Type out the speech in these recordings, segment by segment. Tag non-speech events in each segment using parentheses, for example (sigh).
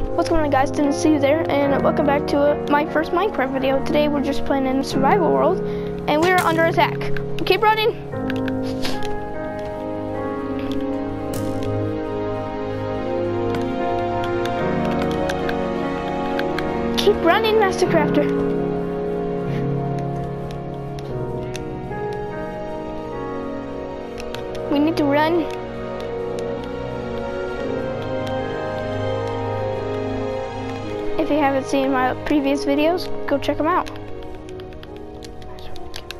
What's going on guys? Didn't see you there, and welcome back to uh, my first Minecraft video. Today we're just playing in the survival world, and we're under attack. Keep running! Keep running, Master Crafter. We need to run. If you haven't seen my previous videos, go check them out.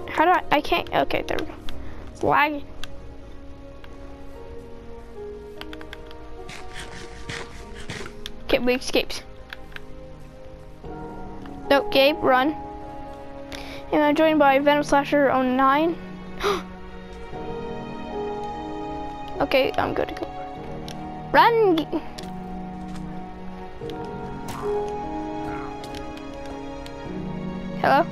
How do I, I can't, okay, there we go. It's lagging. Okay, we escaped. No, Gabe, run. And I'm joined by Venom Slasher 09. (gasps) okay, I'm good to go. Run! Hello?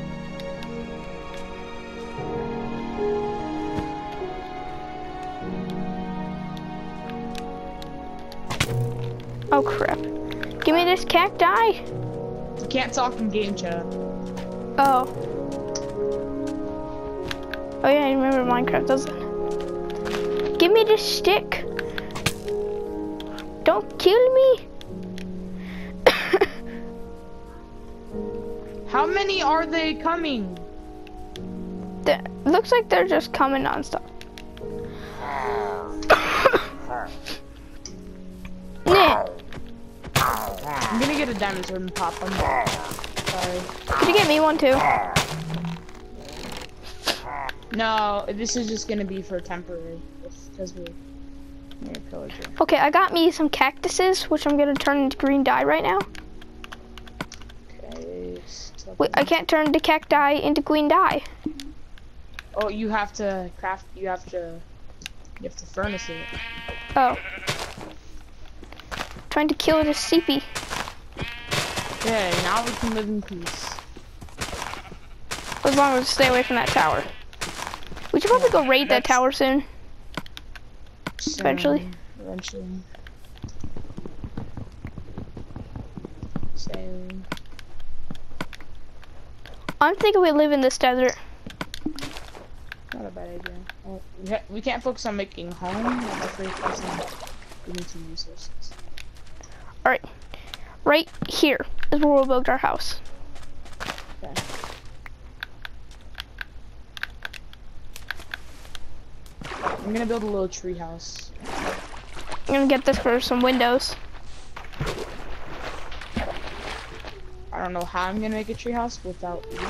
Oh crap. Give me this cacti! You can't talk in game chat. Oh. Oh yeah, I remember Minecraft doesn't. Give me this stick. Don't kill me. How many are they coming? Th- looks like they're just coming nonstop. (coughs) Nah, I'm gonna get a diamond sword and pop them. Sorry. could you get me one too? No, this is just gonna be for temporary. Because we're near pillager. Okay, I got me some cactuses, which I'm gonna turn into green dye right now. Wait, I can't turn the cacti into green dye. Oh, you have to craft. You have to. You have to furnace it. Oh. Trying to kill this CP. Okay, now we can live in peace. As long as we stay away from that tower. We should probably go raid that tower soon. Eventually. Soon, Eventually. Soon. I'm thinking we live in this desert. Not a bad idea. Well, we, we can't focus on making home. We have to focus on getting some resources. Alright. Right here is where we'll build our house. Okay. I'm gonna build a little tree house. I'm gonna get this for some windows. I don't know how I'm gonna make a tree house without these.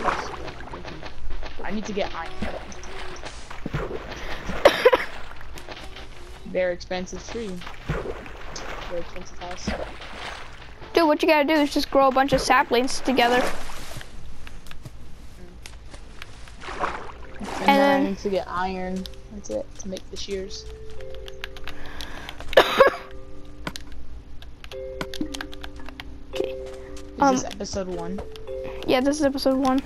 I need to get iron. (coughs) Very expensive tree. Very expensive house. Dude, what you gotta do is just grow a bunch of saplings together. And, And then I need to get iron. That's it to make the shears. Um, this episode one? Yeah, this is episode one.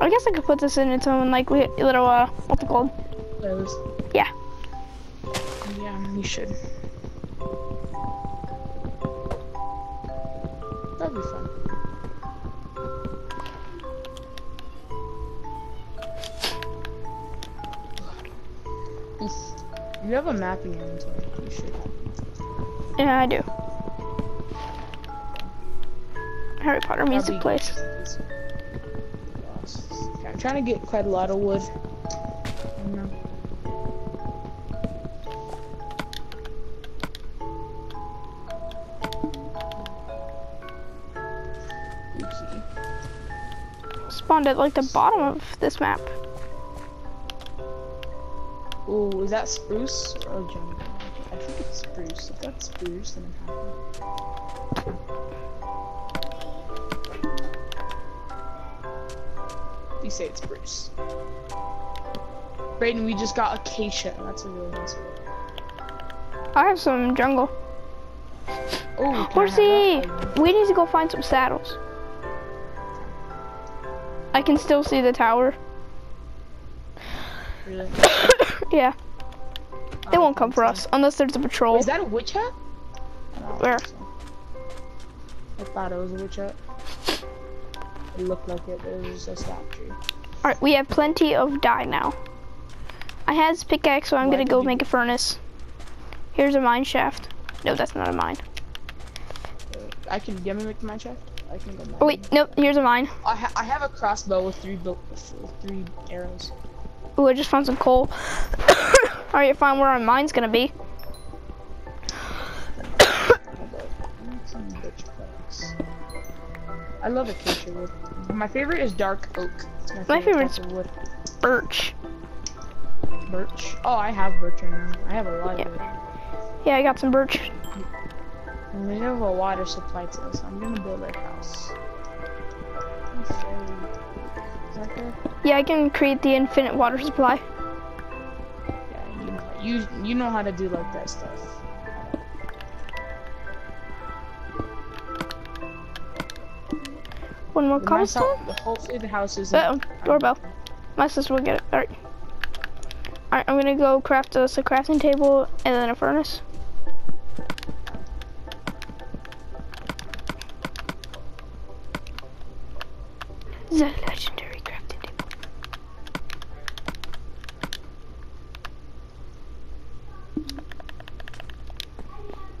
I guess I could put this in its own like li- little uh, what's it called? Yeah. Yeah, we should. That'd be fun. You have a mapping inventory. You should. Yeah, I do. Harry Potter music plays. I'm trying to get quite a lot of wood. I don't know. Okay. Spawned at like the bottom of this map. Oh, is that spruce or jungle? I think it's spruce. If that's spruce, then I'm happy. You say it's Bruce. Brayden, we just got acacia. That's a really nice word. I have some jungle. Oh, Horsey! We need to go find some saddles. I can still see the tower. Really? (coughs) yeah, they Oh, won't come for us unless there's a patrol. Is that a witch hat? Where? I thought it was a witch hut. It looked like it, was a statue. Alright, we have plenty of dye now. I had this pickaxe, so I'm Why gonna go make a furnace. Here's a mine shaft. No, that's not a mine. Uh, I can get me make mine shaft. I can go. Mine. Oh wait, nope, here's a mine. I, ha I have a crossbow with three with three arrows. Oh, I just found some coal. (coughs) Alright, find where our mine's gonna be. (coughs) I love acacia wood. My favorite is dark oak. My, favorite is wood. Birch. Birch. Oh, I have birch right now. I have a lot Yeah. of it. Yeah, I got some birch. And we have a water supply to us. I'm gonna build a house. Is that good? Yeah, I can create the infinite water supply. Yeah, you know, you you know how to do like that stuff. One more cobblestone. the- hopefully the house is. Uh oh, doorbell. My sister will get it. Alright. Alright, I'm gonna go craft us a crafting table and then a furnace.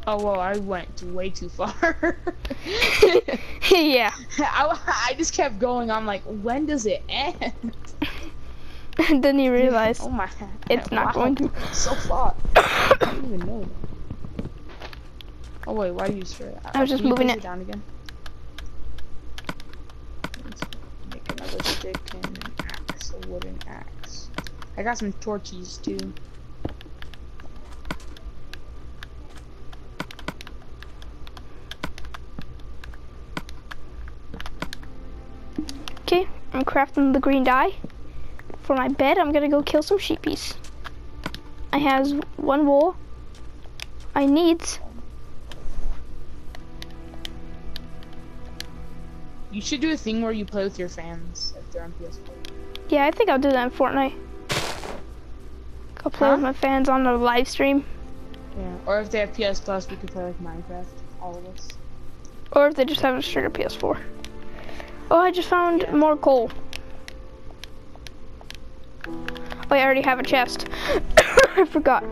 Oh well, I went way too far. (laughs) yeah. (laughs) I, I just kept going. I'm like, when does it end? And (laughs) then you realize Oh my. It's not wow, going to. So far. I don't even know. Oh wait, why do you sure? I was just moving place it. down again. Let's make another stick and an axe, a wooden axe. I got some torches too. Okay, I'm crafting the green dye. For my bed, I'm gonna go kill some sheepies. I has one wool. I need You should do a thing where you play with your fans if they're on PS4. Yeah, I think I'll do that in Fortnite. I'll play with my fans on the live stream. Yeah. Or if they have PS Plus, we could play like Minecraft, all of us. Or if they just have a straight up PS4. Oh, I just found more coal. Oh, I already have a chest. (coughs) I forgot.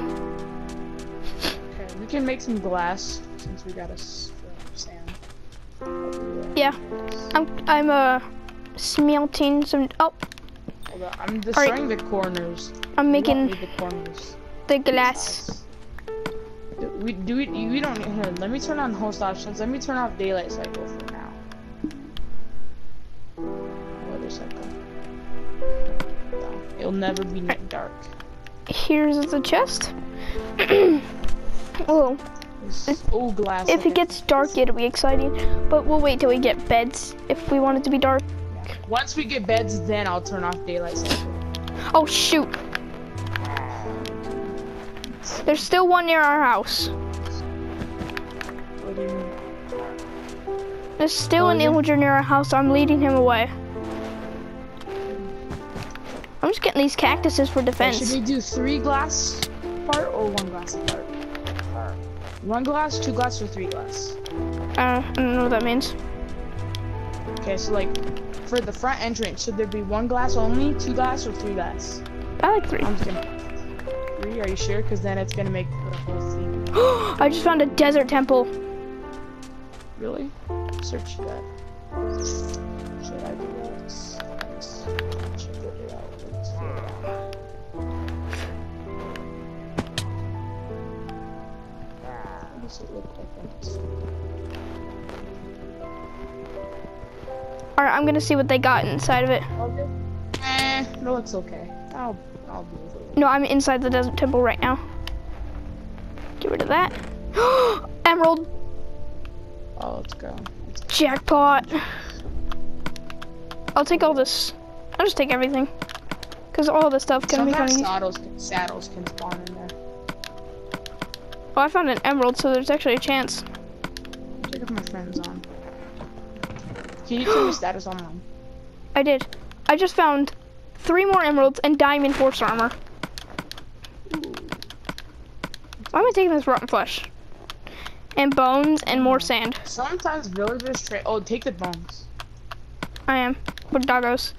Okay, we can make some glass since we got uh, sand. Yeah. I'm I'm uh smelting some. Oh, Hold on, I'm destroying the corners. I'm making the corners. the glass. We do we, we don't here, let me turn on host options. Let me turn off daylight cycle for now. Weather cycle. No, it'll never be dark. Here's the chest. (coughs) oh, It's- oh glass. if it gets dark, it'll be exciting. But we'll wait till we get beds if we want it to be dark. Once we get beds, then I'll turn off daylight cycle. Oh shoot! There's still one near our house. What do you mean? There's still Oh, an is illager near our house. I'm leading him away. I'm just getting these cactuses for defense. Should we do three glass part or one glass part? One glass, two glass, or three glass? Uh, I don't know what that means. Okay, so like for the front entrance, should there be one glass only, two glass, or three glass? I like three. I'm just three. Are you sure? Because then it's gonna make the whole thing. (gasps) I just found a desert temple. Really? Search that. Should I do this? Let's check it out. Let's do it What does it look like? Alright, I'm gonna see what they got inside of it. Eh, it looks okay. I'll I'll do it. No, I'm inside the desert temple right now. Get rid of that. (gasps) Emerald Oh, let's go. Let's go. jackpot. I'll take all this. I'll just take everything. Cause all this stuff can be Sometimes of used. saddles can, saddles can spawn in there. Oh, I found an emerald, so there's actually a chance. Check if my friend's on. Can you turn the (gasps) status online? I did. I just found three more emeralds and diamond horse armor. Why am I taking this rotten flesh? And bones and more sand. Sometimes villagers trade. Oh, take the bones. I am. With doggos.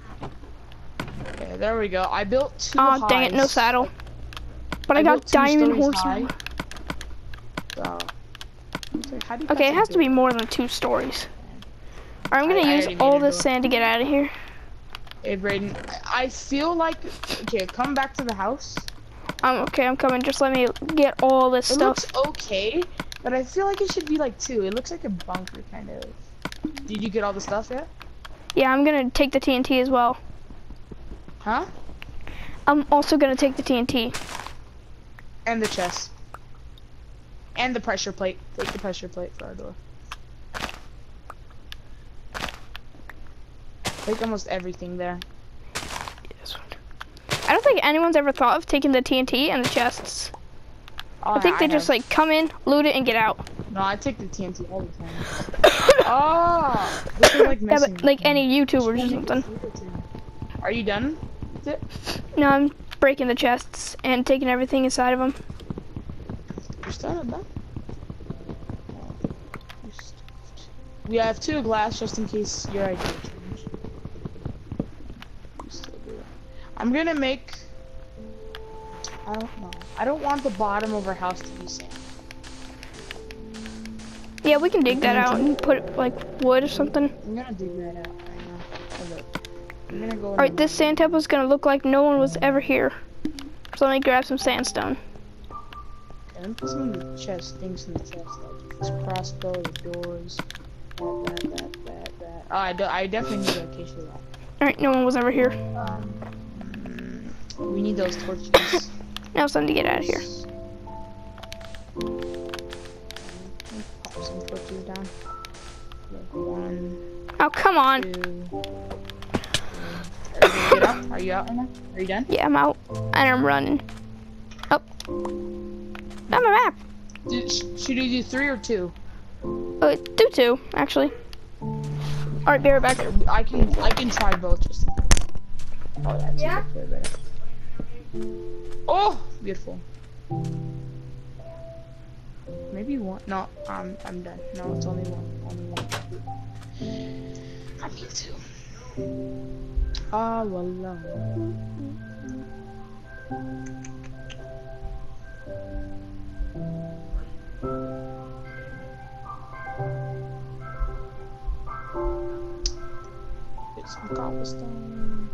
Okay, there we go. I built two. Aw, dang it, no saddle. But I, I got diamond horse. high. So, how do you Okay, it has to be more than two stories. Alright, I'm gonna I use already all this sand to get out of here. Hey, Brayden, I feel like okay. Come back to the house. Um, okay, I'm coming. Just let me get all this It stuff. looks okay, but I feel like it should be like two. It looks like a bunker kind of. Did you get all the stuff yet? Yeah, I'm gonna take the TNT as well. Huh? I'm also gonna take the TNT. And the chest. And the pressure plate. Take the pressure plate for our door. Take almost everything there. Yes. I don't think anyone's ever thought of taking the TNT and the chests. Oh, I think ah, they just have. like come in, loot it, and get out. No, I take the TNT all the time. oh, (laughs) this is like Yeah, but like any YouTubers or something. Are you done? No, I'm breaking the chests and taking everything inside of them. You're still not done. Oh, we have two glass just in case your idea change. You still do it. I'm gonna make. I don't know. I don't want the bottom of our house to be sand. Yeah, we can dig that out and put like wood or something. I'm gonna dig that out right now. I'm gonna go. Alright, this sand temple is gonna look like no one was ever here. So let me grab some sandstone. Let me put some of the chest things in the chest, like this crossbow, the doors, that, that, that, that, that. Oh, I, do, I definitely need a case of that. Alright, no one was ever here. Um, we need those torches. Now it's time to get out of here. Pop some torches down. Like one, Oh, come on. two. three. Are you get up? Are you out right now? Are you done? Yeah, I'm out. And I'm running. Oh. Not my map. Do, sh- should we do three or two? Oh, do two, actually. Alright, be right back. I can I can try both just. in case. Oh, that's yeah. Oh, beautiful. Maybe one. No, I'm I'm done. No, it's only one. Only one. Ah, I need two. All ah, alone. Get some cobblestone.